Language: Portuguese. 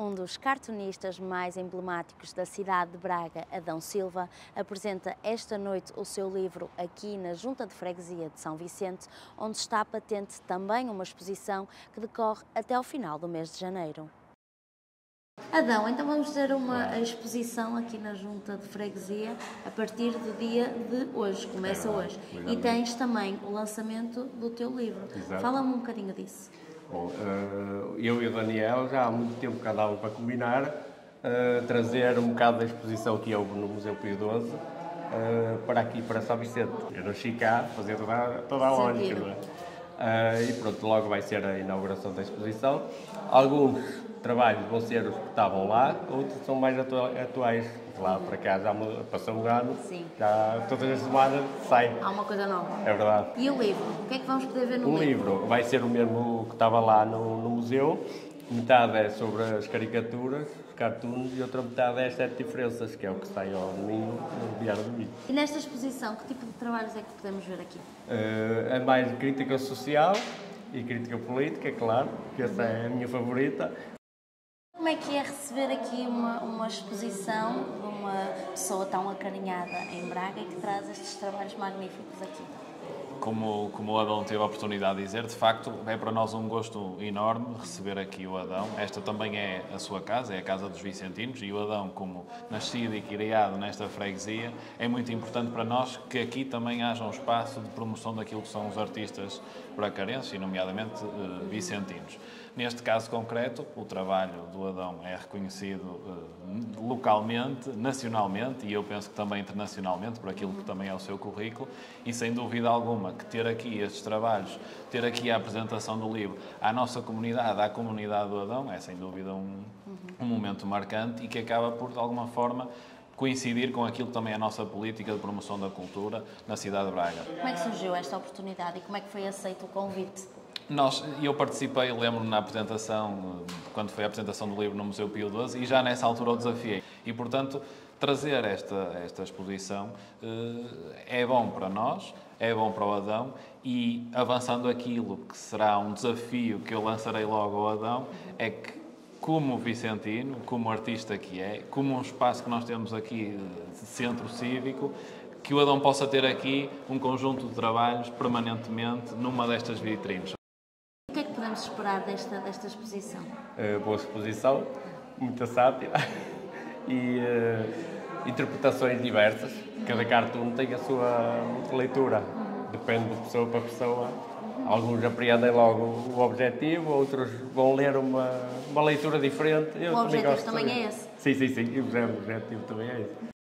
Um dos cartunistas mais emblemáticos da cidade de Braga, Adão Silva, apresenta esta noite o seu livro aqui na Junta de Freguesia de São Vicente, onde está patente também uma exposição que decorre até ao final do mês de janeiro. Adão, então vamos ter uma exposição aqui na Junta de Freguesia a partir do dia de hoje, começa hoje. E tens também o lançamento do teu livro. Fala-me um bocadinho disso. Bom, eh, eu e o Daniel já há muito tempo que andávamos para combinar uh, trazer um bocado da exposição que houve no Museu Pio XII uh, para aqui, para São Vicente. Eu nasci cá, fazer toda, toda a lógica, não é? Uh, e pronto, logo vai ser a inauguração da exposição. Alguns trabalhos vão ser os que estavam lá, outros são mais atuais. Lá para cá já passou um ano, Sim. já todas as semanas sai. Há uma coisa nova. É verdade. E o livro? O que é que vamos poder ver no o livro? O livro vai ser o mesmo que estava lá no, no museu. Metade é sobre as caricaturas, os cartoons, e outra metade é as sete diferenças, que é o que sai ao domingo, no Diário do Domingo. E nesta exposição, que tipo de trabalhos é que podemos ver aqui? Uh, é mais crítica social e crítica política, claro, que essa é a minha favorita. Como é que é receber aqui uma, uma exposição de uma pessoa tão acarinhada em Braga e que traz estes trabalhos magníficos aqui? Como, como o Adão teve a oportunidade de dizer, de facto é para nós um gosto enorme receber aqui o Adão. Esta também é a sua casa, é a casa dos Vicentinos, e o Adão, como nascido e criado nesta freguesia, é muito importante para nós que aqui também haja um espaço de promoção daquilo que são os artistas bracarenses, e nomeadamente uh, vicentinos. Neste caso concreto, o trabalho do Adão é reconhecido uh, localmente, nacionalmente e eu penso que também internacionalmente, por aquilo que também é o seu currículo, e sem dúvida alguma que ter aqui estes trabalhos, ter aqui a apresentação do livro à nossa comunidade, à comunidade do Adão, é sem dúvida um, um momento marcante e que acaba por, de alguma forma, coincidir com aquilo que também é a nossa política de promoção da cultura na cidade de Braga. Como é que surgiu esta oportunidade e como é que foi aceito o convite? Nós, eu participei, lembro-me na apresentação, quando foi a apresentação do livro no Museu Pio XII, e já nessa altura o desafiei. E, portanto, trazer esta, esta exposição é bom para nós, é bom para o Adão, e avançando aquilo que será um desafio que eu lançarei logo ao Adão, é que como vicentino, como artista que é, como um espaço que nós temos aqui de centro cívico, que o Adão possa ter aqui um conjunto de trabalhos permanentemente numa destas vitrines podemos esperar desta, desta exposição? Uh, boa exposição, muita sátira e uh, interpretações diversas. Cada cartoon tem a sua leitura, depende de pessoa para pessoa. Alguns apreendem logo o objetivo, outros vão ler uma, uma leitura diferente. Eu o objetivo também é esse? Sim, sim, sim, o objetivo também é esse.